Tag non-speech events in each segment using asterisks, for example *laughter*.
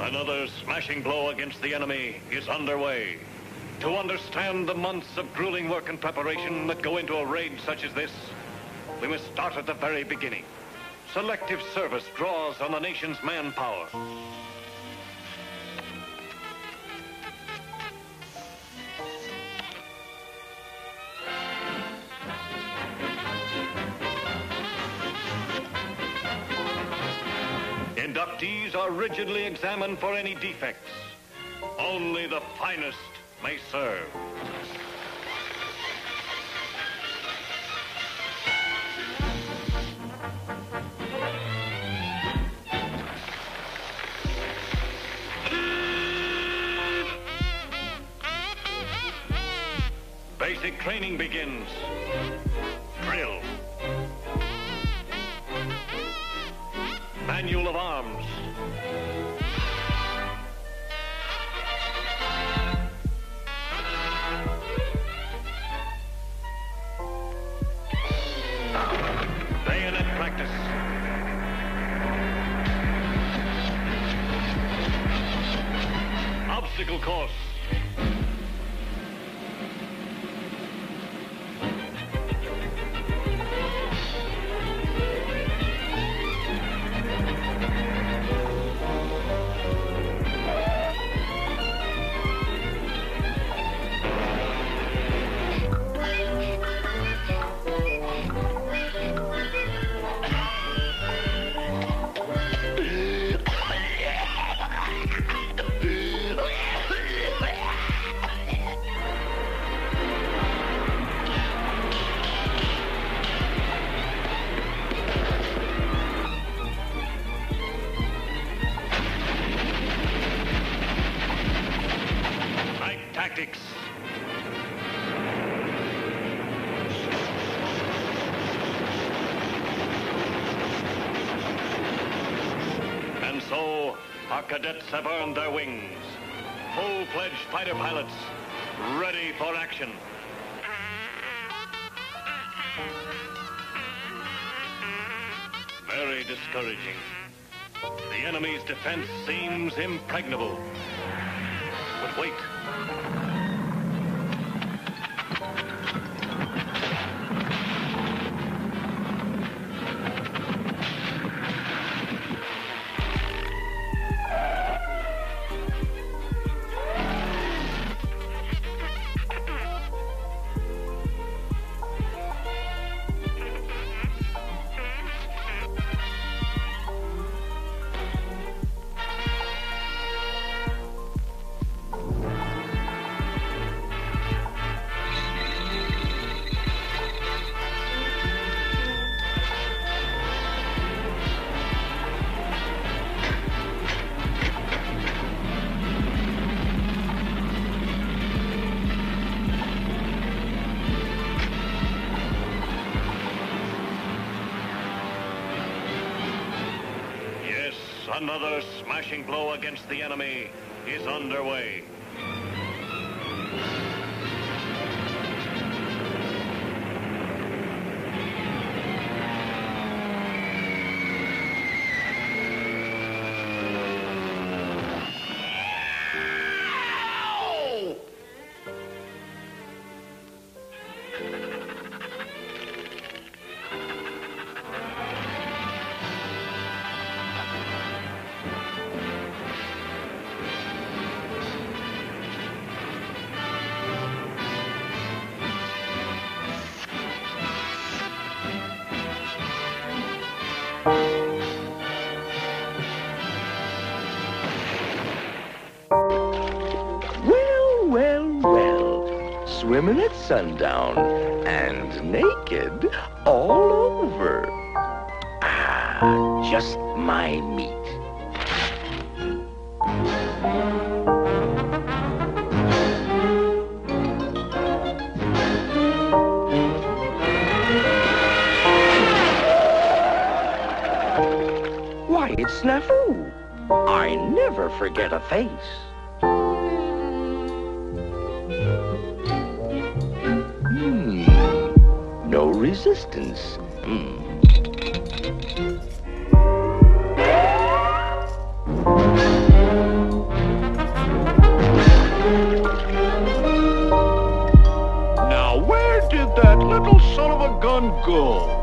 Another smashing blow against the enemy is underway. To understand the months of grueling work and preparation that go into a raid such as this, we must start at the very beginning. Selective service draws on the nation's manpower. Are rigidly examined for any defects. Only the finest may serve. Basic training begins. Drill. Manual of arms. Our cadets have earned their wings. Full-fledged fighter pilots, ready for action. Very discouraging. The enemy's defense seems impregnable. But wait. Another smashing blow against the enemy is underway. Sundown and naked all over. Ah, just my meat. Why, it's Snafu. I never forget a face. resistance. Mm. Now, where did that little son of a gun go?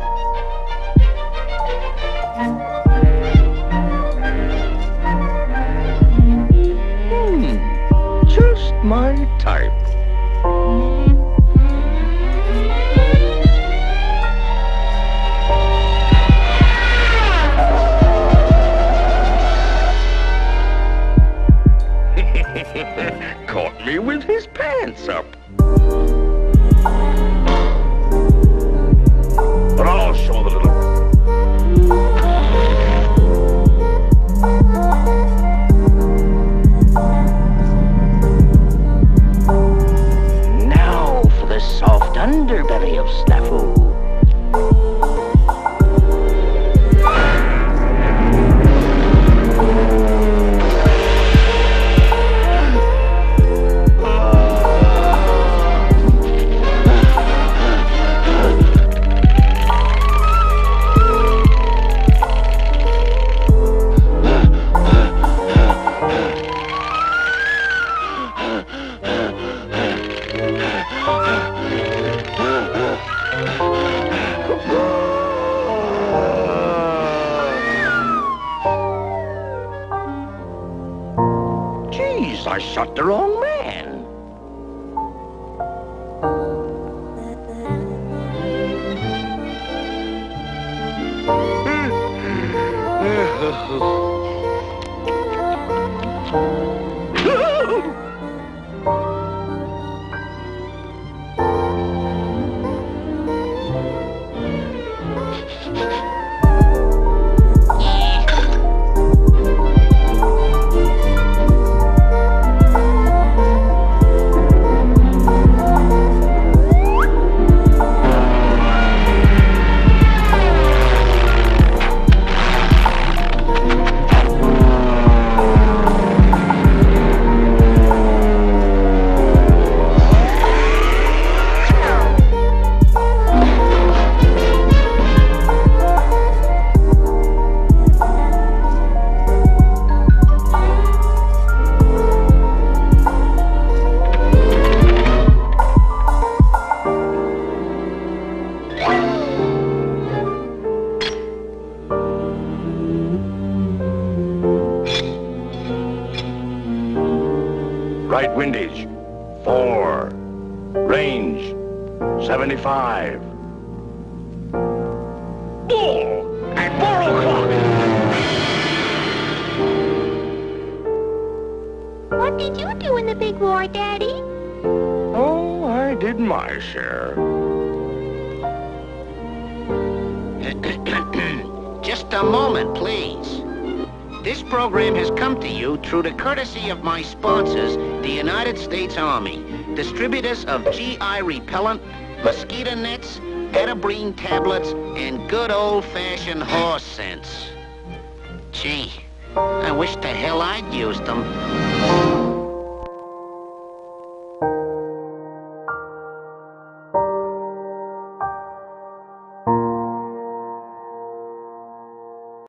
I shot the wrong man. Right hmm. *laughs* windage, four. Range, 75. Bull! At four o'clock! What did you do in the big war, Daddy? Oh, I did my share. *coughs* Just a moment, please. This program has come to you through the courtesy of my sponsors, the United States Army, distributors of GI repellent, mosquito nets, Atabrine tablets, and good old-fashioned horse sense. Gee, I wish the hell I'd used them.